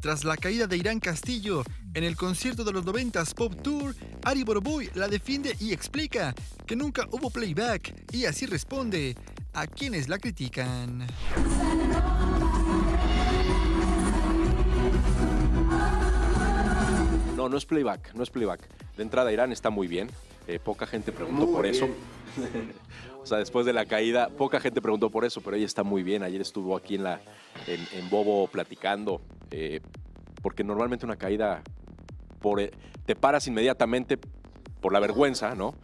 Tras la caída de Irán Castillo en el concierto de los 90s Pop Tour, Ari Boroboy la defiende y explica que nunca hubo playback y así responde a quienes la critican. No, no es playback, no es playback. De entrada, Irán está muy bien. Eh, poca gente preguntó Muy por eso. o sea, después de la caída, poca gente preguntó por eso, pero ella está muy bien. Ayer estuvo aquí en, la, en, en Bobo platicando, eh, porque normalmente una caída por, eh, te paras inmediatamente por la vergüenza, ¿no?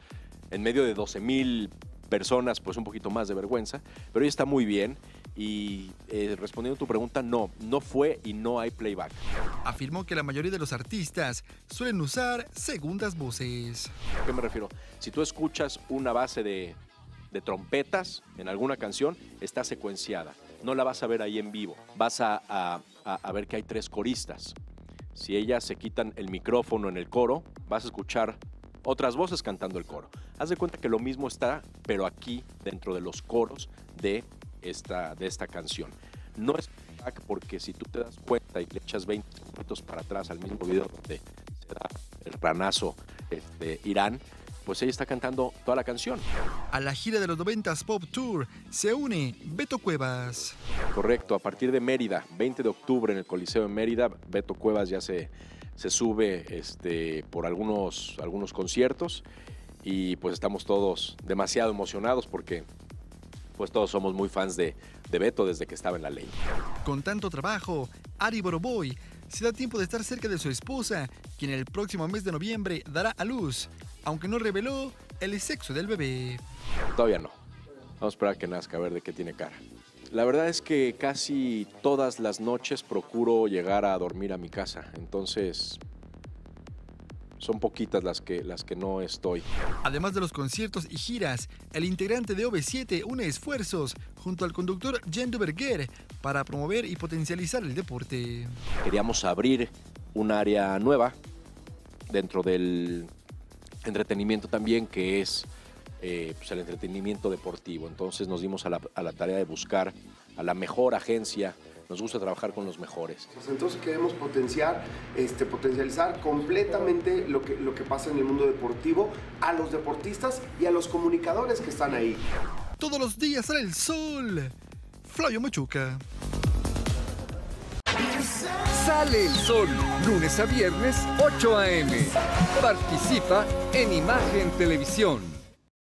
En medio de 12 mil personas, pues un poquito más de vergüenza, pero ella está muy bien. Y eh, respondiendo a tu pregunta, no, no fue y no hay playback. Afirmó que la mayoría de los artistas suelen usar segundas voces. ¿A qué me refiero? Si tú escuchas una base de, de trompetas en alguna canción, está secuenciada. No la vas a ver ahí en vivo. Vas a, a- a- a ver que hay tres coristas. Si ellas se quitan el micrófono en el coro, vas a escuchar otras voces cantando el coro. Haz de cuenta que lo mismo está, pero aquí dentro de los coros de esta, de esta canción. No es playback porque si tú te das cuenta y le echas 20 minutos para atrás al mismo video donde se da el ranazo este, Irán, pues ella está cantando toda la canción. A la gira de los 90s Pop Tour se une Beto Cuevas. Correcto, a partir de Mérida, 20 de octubre en el Coliseo de Mérida, Beto Cuevas ya se, se sube este, por algunos, algunos conciertos y pues estamos todos demasiado emocionados porque pues todos somos muy fans de, de Beto desde que estaba en la ley. Con tanto trabajo, Ari Boroboy se da tiempo de estar cerca de su esposa, quien el próximo mes de noviembre dará a luz, aunque no reveló el sexo del bebé. Todavía no. Vamos a esperar a que nazca a ver de qué tiene cara. La verdad es que casi todas las noches procuro llegar a dormir a mi casa, entonces son poquitas las que, las que no estoy. Además de los conciertos y giras, el integrante de OV7 une esfuerzos junto al conductor Jen Duverger para promover y potencializar el deporte. Queríamos abrir un área nueva dentro del entretenimiento también, que es eh, pues, el entretenimiento deportivo. Entonces nos dimos a la, a la tarea de buscar a la mejor agencia. Nos gusta trabajar con los mejores. Pues entonces queremos potenciar, este, potencializar completamente lo que, lo que pasa en el mundo deportivo a los deportistas y a los comunicadores que están ahí. Todos los días sale el sol. Flavio Machuca. Sale el sol, lunes a viernes, 8 a.m. Participa en Imagen Televisión.